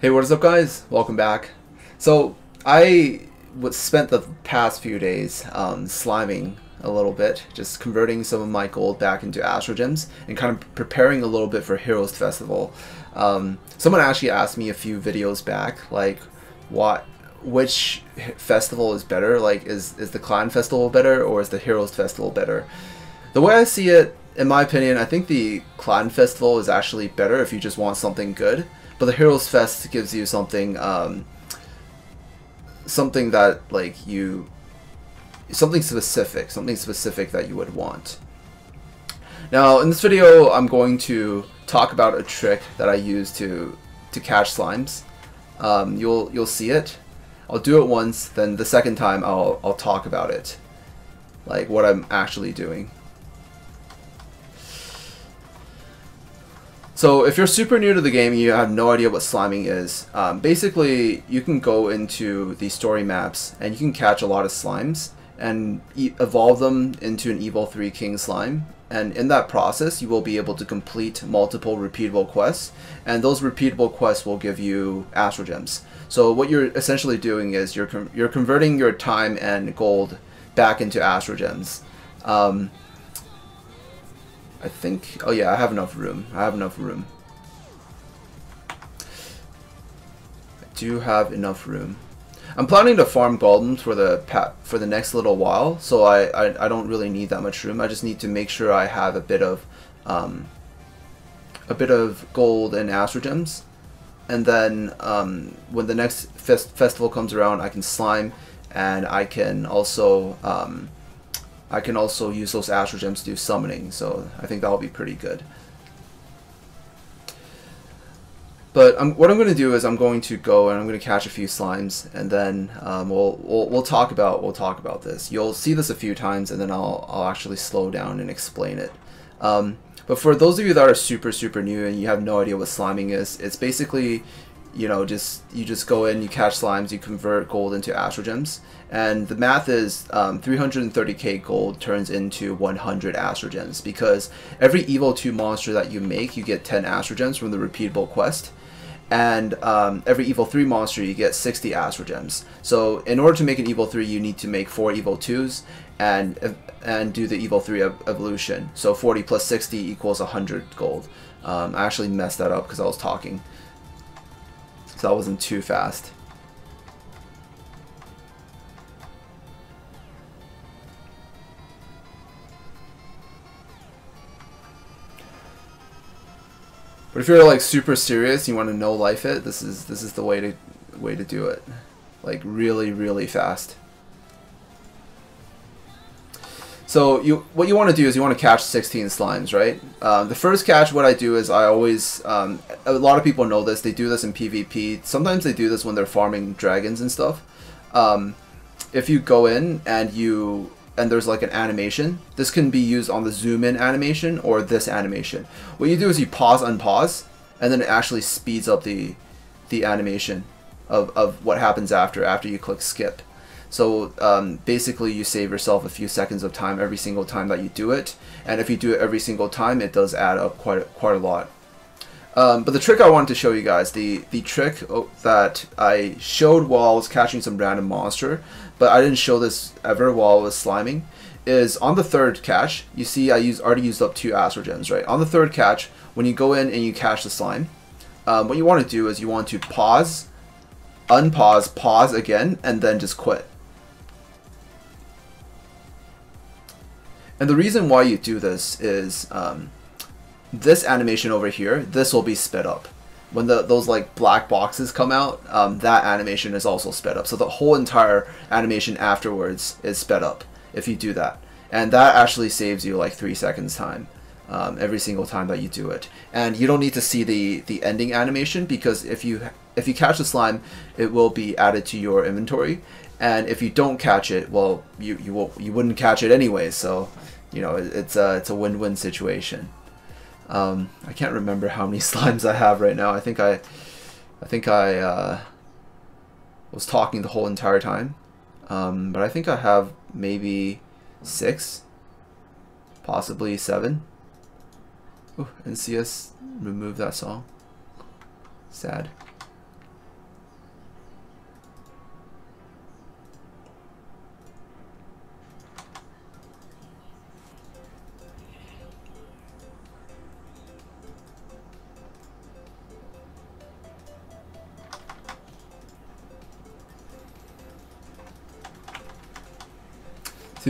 Hey, what is up, guys? Welcome back. So, I was spent the past few days um, sliming a little bit, just converting some of my gold back into Astro Gems and kind of preparing a little bit for Heroes Festival. Um, someone actually asked me a few videos back, like, what, which festival is better? Like, is, is the Clan Festival better or is the Heroes Festival better? The way I see it, in my opinion, I think the Clan Festival is actually better if you just want something good. But the Heroes Fest gives you something, um, something that like you, something specific, something specific that you would want. Now, in this video, I'm going to talk about a trick that I use to to catch slimes. Um, you'll you'll see it. I'll do it once, then the second time I'll I'll talk about it, like what I'm actually doing. So if you're super new to the game you have no idea what sliming is, um, basically you can go into the story maps and you can catch a lot of slimes and e evolve them into an Evo 3 King slime. And in that process, you will be able to complete multiple repeatable quests, and those repeatable quests will give you Astro Gems. So what you're essentially doing is you're you're converting your time and gold back into Astro Gems. Um, I think, oh yeah, I have enough room. I have enough room. I do have enough room. I'm planning to farm golems for the for the next little while, so I, I, I don't really need that much room. I just need to make sure I have a bit of um, a bit of gold and astro gems, and then um, when the next fest festival comes around, I can slime, and I can also um, I can also use those Astro Gems to do summoning, so I think that'll be pretty good. But I'm, what I'm going to do is I'm going to go and I'm going to catch a few slimes, and then um, we'll, we'll we'll talk about we'll talk about this. You'll see this a few times, and then I'll I'll actually slow down and explain it. Um, but for those of you that are super super new and you have no idea what sliming is, it's basically you know, just you just go in, you catch slimes, you convert gold into astro gems, and the math is um, 330k gold turns into 100 astro gems because every evo 2 monster that you make, you get 10 astro gems from the repeatable quest, and um, every evo 3 monster you get 60 astro gems. So in order to make an evo 3, you need to make four evo 2s and and do the evo 3 evolution. So 40 plus 60 equals 100 gold. Um, I actually messed that up because I was talking so that wasn't too fast. But if you're like super serious, you want to know life it, this is this is the way to way to do it. Like really, really fast. So you, what you want to do is you want to catch 16 slimes, right? Um, the first catch, what I do is I always, um, a lot of people know this, they do this in PvP. Sometimes they do this when they're farming dragons and stuff. Um, if you go in and you, and there's like an animation, this can be used on the zoom in animation or this animation. What you do is you pause, unpause, and then it actually speeds up the, the animation of, of what happens after, after you click skip. So um, basically you save yourself a few seconds of time every single time that you do it. And if you do it every single time, it does add up quite a, quite a lot. Um, but the trick I wanted to show you guys, the, the trick oh, that I showed while I was catching some random monster, but I didn't show this ever while I was sliming, is on the third catch, you see I use, already used up two Astrogems, right? On the third catch, when you go in and you catch the slime, um, what you want to do is you want to pause, unpause, pause again, and then just quit. And the reason why you do this is um, this animation over here, this will be sped up. When the, those like black boxes come out, um, that animation is also sped up. So the whole entire animation afterwards is sped up if you do that. And that actually saves you like three seconds time. Um, every single time that you do it. And you don't need to see the, the ending animation because if you if you catch the slime, it will be added to your inventory. And if you don't catch it, well, you you will, you wouldn't catch it anyway. So you know, it's a it's a win-win situation. Um, I can't remember how many slimes I have right now. I think I, I think I uh, was talking the whole entire time, um, but I think I have maybe six, possibly seven. Ooh, NCS remove that song. Sad.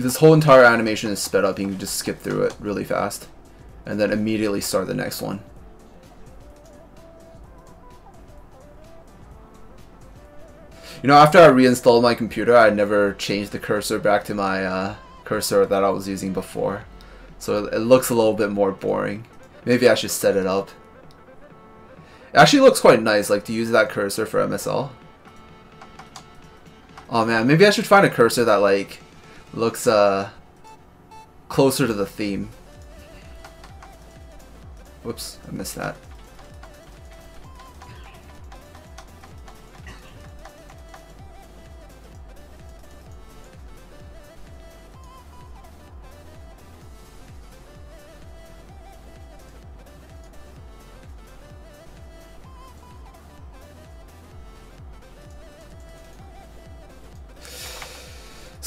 See, this whole entire animation is sped up. You can just skip through it really fast. And then immediately start the next one. You know, after I reinstalled my computer, I never changed the cursor back to my uh, cursor that I was using before. So it looks a little bit more boring. Maybe I should set it up. It actually looks quite nice, like, to use that cursor for MSL. Oh man, maybe I should find a cursor that, like, looks uh closer to the theme. Whoops, I missed that.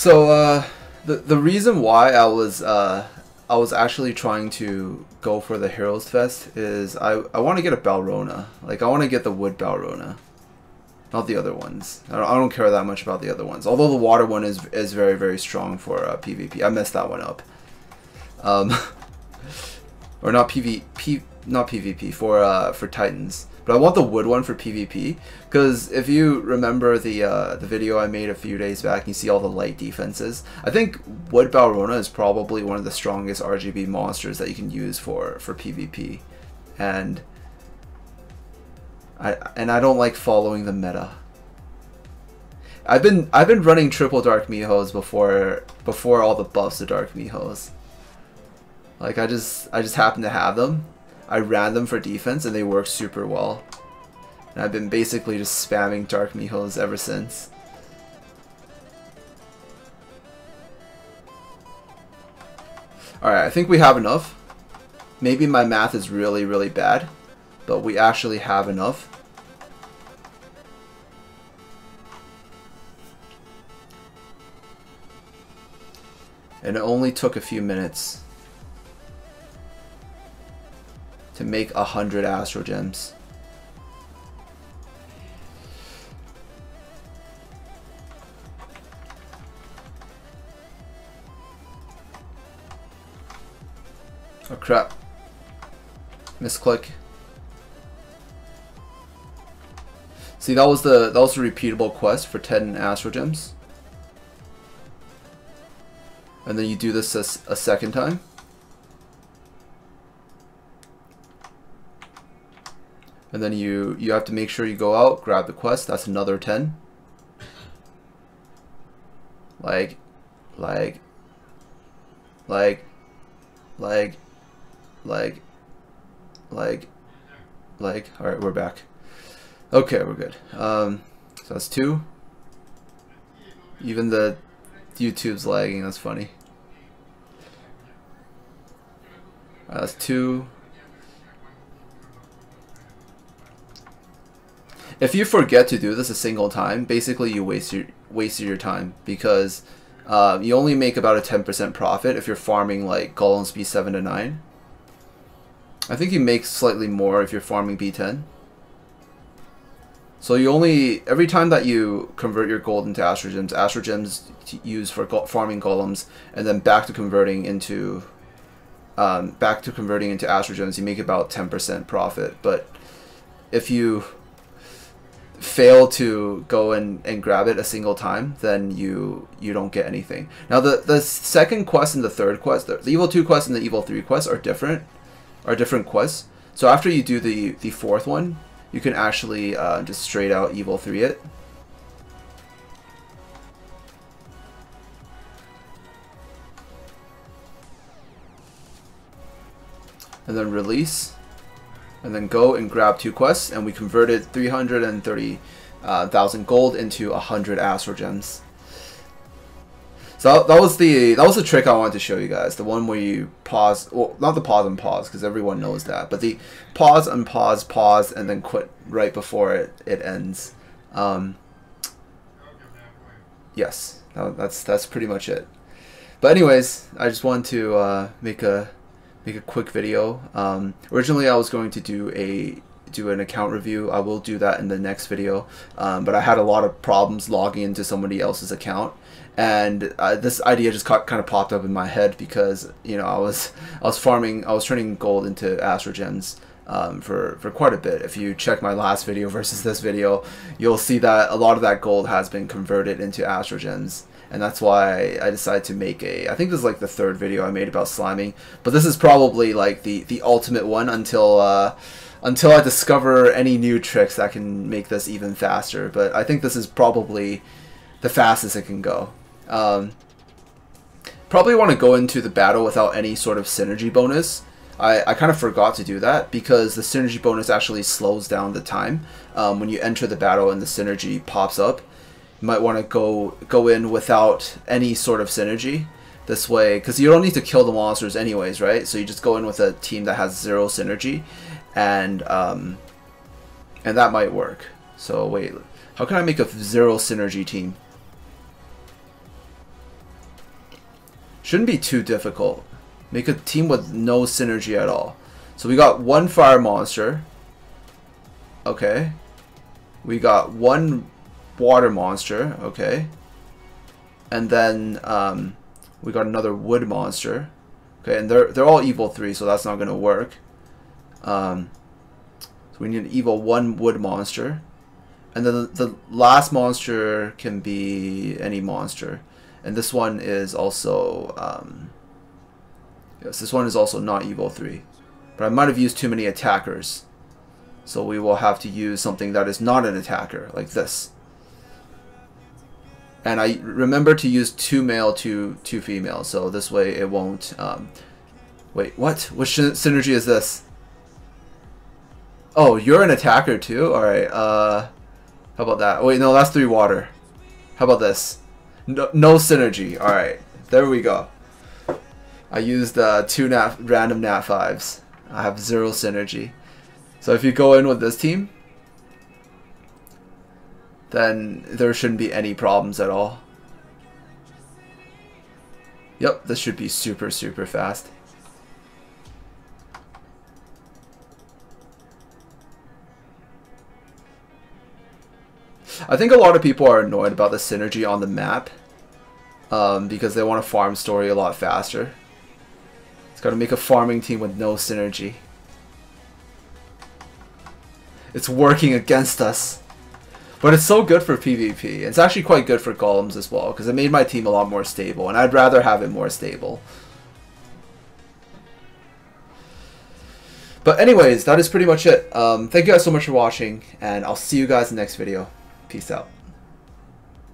So uh, the the reason why I was uh, I was actually trying to go for the Heroes Fest is I I want to get a Balrona. Like I want to get the Wood Balrona, not the other ones. I don't, I don't care that much about the other ones. Although the Water one is is very very strong for uh, PvP. I messed that one up. Um, or not PvP, not PvP for uh, for Titans. But I want the wood one for PvP, because if you remember the uh, the video I made a few days back, you see all the light defenses. I think Wood Balrona is probably one of the strongest RGB monsters that you can use for, for PvP. And I and I don't like following the meta. I've been I've been running triple Dark Mihos before before all the buffs of Dark Mihos. Like I just I just happen to have them I ran them for defense and they work super well. And I've been basically just spamming Dark Mihos ever since. Alright, I think we have enough. Maybe my math is really, really bad, but we actually have enough. And it only took a few minutes. To make a hundred Astro Gems. Oh crap. Misclick. See that was the that was a repeatable quest for 10 Astro Gems. And then you do this a, a second time. And then you you have to make sure you go out grab the quest that's another 10 like like like like like like like all right we're back. Okay we're good. Um so that's two. Even the YouTube's lagging that's funny. Uh, that's two if you forget to do this a single time, basically you waste your wasted your time because uh, you only make about a 10% profit if you're farming like Golems B7 to 9. I think you make slightly more if you're farming B10. So you only, every time that you convert your gold into Astro Gems, Astro Gems use for go farming Golems, and then back to converting into, um, back to converting into Astro Gems, you make about 10% profit. But if you fail to go and, and grab it a single time, then you you don't get anything. Now the the second quest and the third quest, the, the Evo 2 quest and the Evo 3 quest are different, are different quests. So after you do the, the fourth one, you can actually uh, just straight out Evo 3 it. And then release and then go and grab two quests, and we converted 330,000 uh, gold into 100 Astro Gems. So that was the that was the trick I wanted to show you guys. The one where you pause, well, not the pause and pause because everyone knows that, but the pause and pause, pause, and then quit right before it it ends. Um, yes, that's that's pretty much it. But anyways, I just wanted to uh, make a make a quick video. Um, originally, I was going to do a do an account review. I will do that in the next video. Um, but I had a lot of problems logging into somebody else's account, and uh, this idea just kind of popped up in my head because you know I was I was farming, I was turning gold into astrogems. Um, for, for quite a bit. If you check my last video versus this video, you'll see that a lot of that gold has been converted into astrogems and that's why I decided to make a. I think this is like the third video I made about sliming, but this is probably like the the ultimate one until uh, until I discover any new tricks that can make this even faster. But I think this is probably the fastest it can go. Um, probably want to go into the battle without any sort of synergy bonus. I, I kind of forgot to do that because the synergy bonus actually slows down the time um, when you enter the battle and the synergy pops up might want to go go in without any sort of synergy this way because you don't need to kill the monsters anyways right? So you just go in with a team that has zero synergy and um, and that might work. So wait how can I make a zero synergy team? Shouldn't be too difficult. Make a team with no synergy at all. So we got one fire monster. Okay. We got one water monster, okay. And then um, we got another wood monster. Okay, and they're they're all evo three, so that's not gonna work. Um, so we need an evo one wood monster. And then the, last monster can be any monster. And this one is also um, yes, this one is also not evo three. But I might have used too many attackers. So we will have to use something that is not an attacker, like this. And I remember to use two male, two, two female, so this way it won't... Um, wait, what? Which synergy is this? Oh, you're an attacker too? Alright, uh... How about that? Wait, no, that's three water. How about this? No, no synergy. Alright, there we go. I used uh, two nat random nat 5s. I have zero synergy. So if you go in with this team, then there shouldn't be any problems at all. Yep, this should be super, super fast. I think a lot of people are annoyed about the synergy on the map um, because they want to farm story a lot faster. It's got to make a farming team with no synergy. It's working against us. But it's so good for PvP. It's actually quite good for golems as well, because it made my team a lot more stable, and I'd rather have it more stable. But anyways, that is pretty much it. Um, thank you guys so much for watching, and I'll see you guys in the next video. Peace out.